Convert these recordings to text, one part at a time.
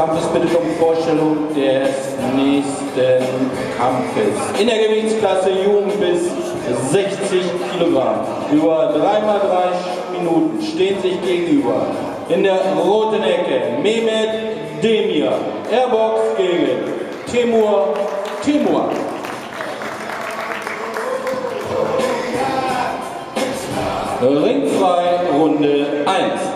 Kampfes bittet um Vorstellung des nächsten Kampfes. In der Gewichtsklasse Jugend bis 60 Kilogramm. Über 3x3 Minuten stehen sich gegenüber. In der roten Ecke Mehmet Demir. Airbox gegen Timur Timur. Ringfrei Runde 1.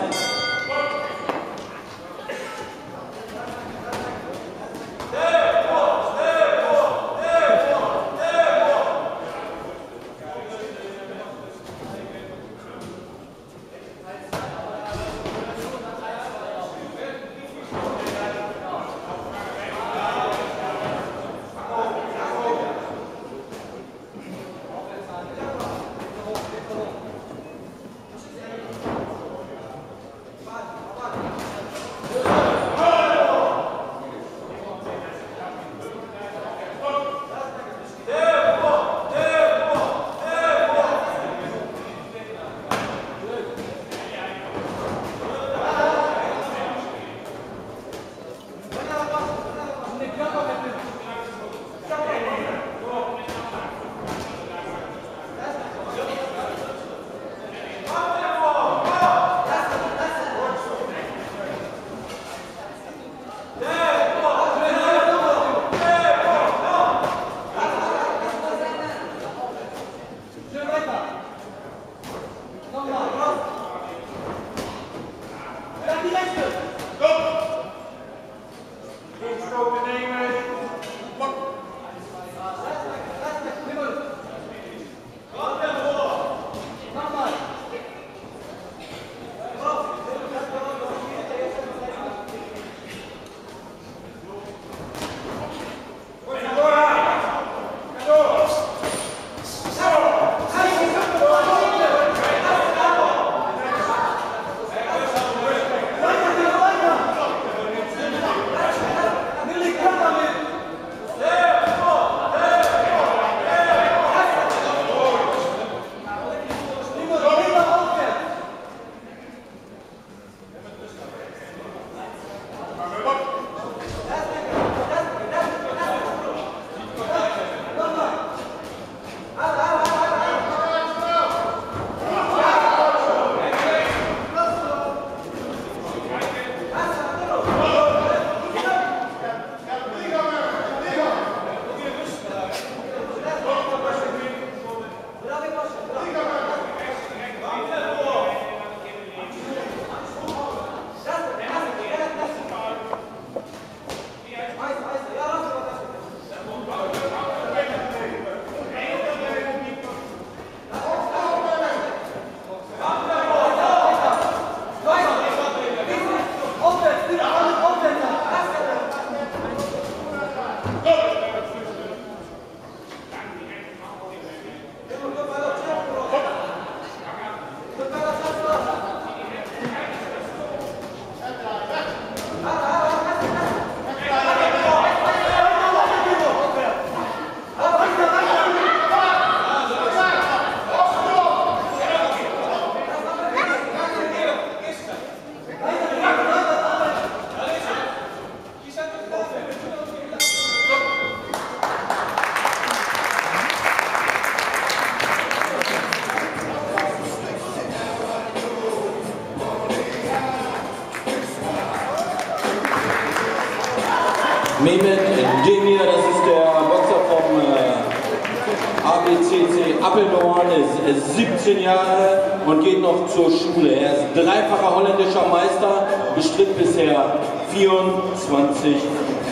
Mehmet Demir, das ist der Boxer vom äh, ABCC Appeldoorn, ist 17 Jahre und geht noch zur Schule. Er ist dreifacher holländischer Meister, bestritt bisher 24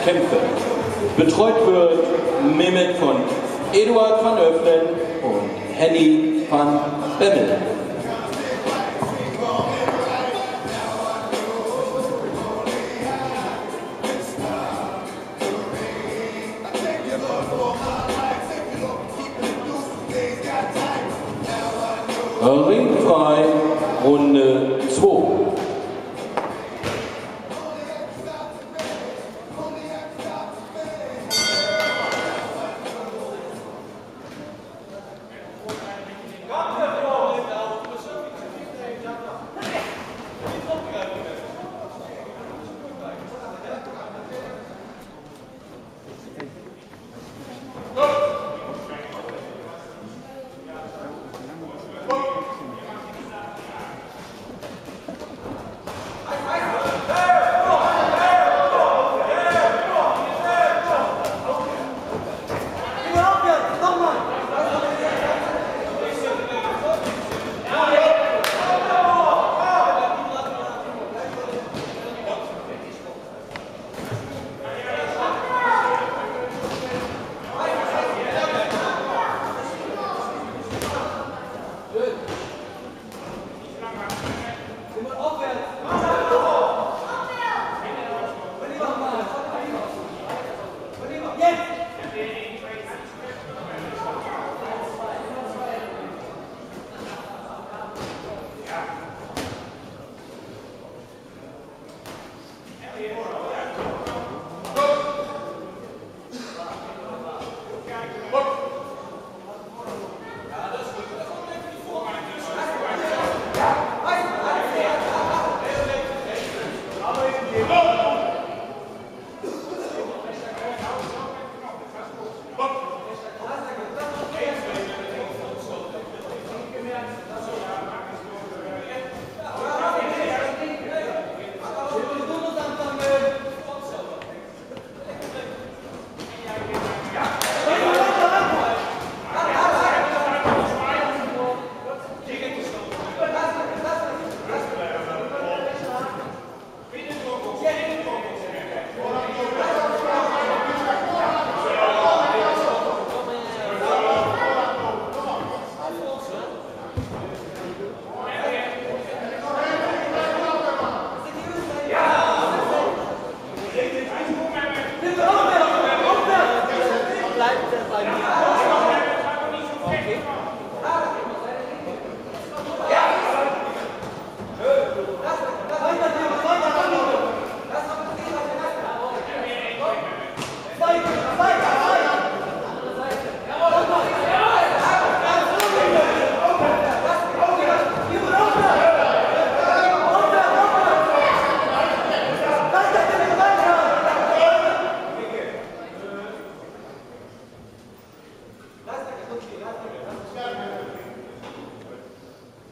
Kämpfe. Betreut wird Mehmet von Eduard van Öffnen und Henny van Bemmel.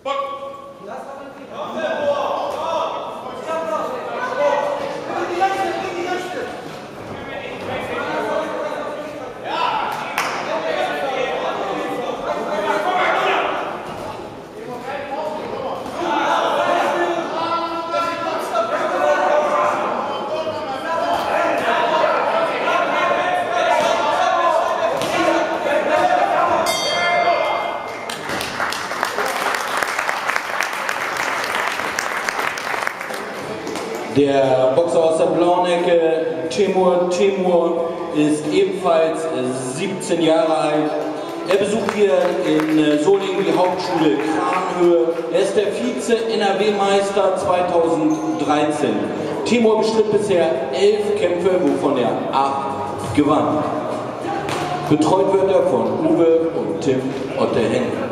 Bak. Biraz daha Der Boxer aus der blauen Ecke, Timur Timur, ist ebenfalls 17 Jahre alt. Er besucht hier in Solingen die Hauptschule Kranhöhe. Er ist der Vize-NRW-Meister 2013. Timur bestritt bisher elf Kämpfe, wovon er acht gewann. Betreut wird er von Uwe und Tim Otteheng.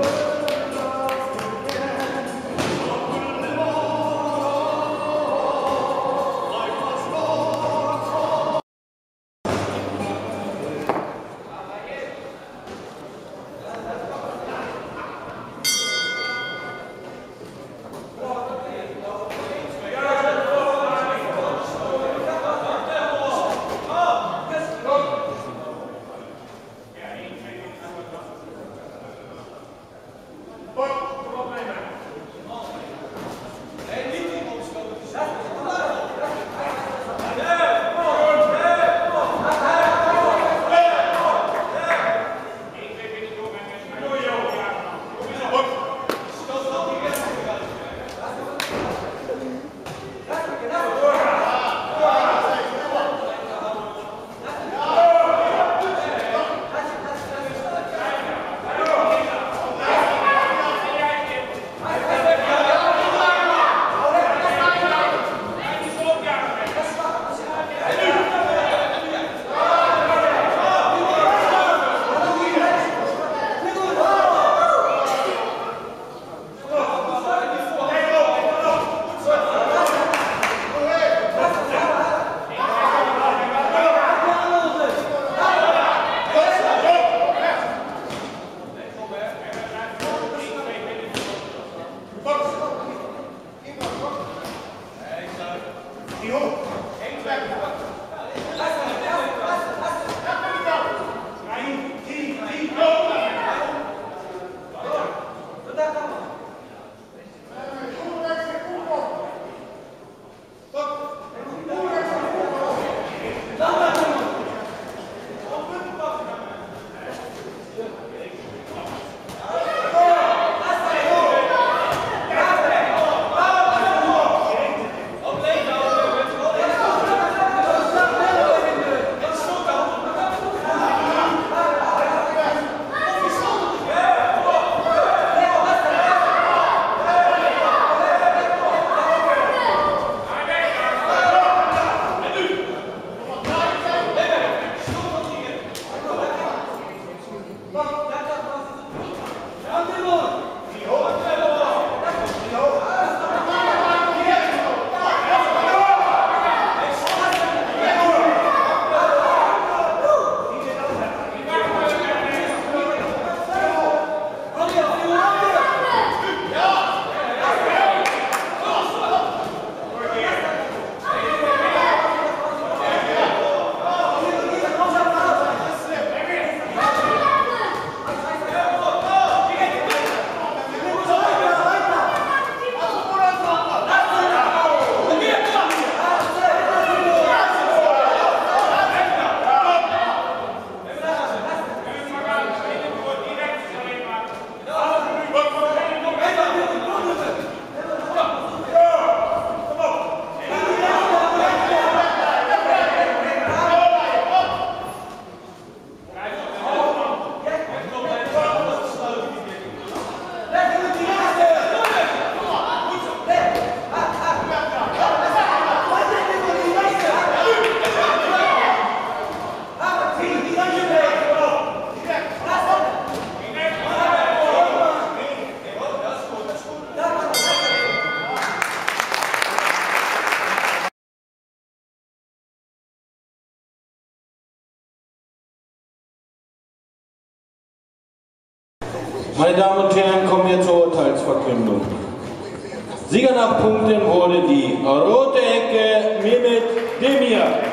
Meine Damen und Herren, kommen wir zur Urteilsverkündung. Sieger nach Punkten wurde die rote Ecke Mehmet Demir.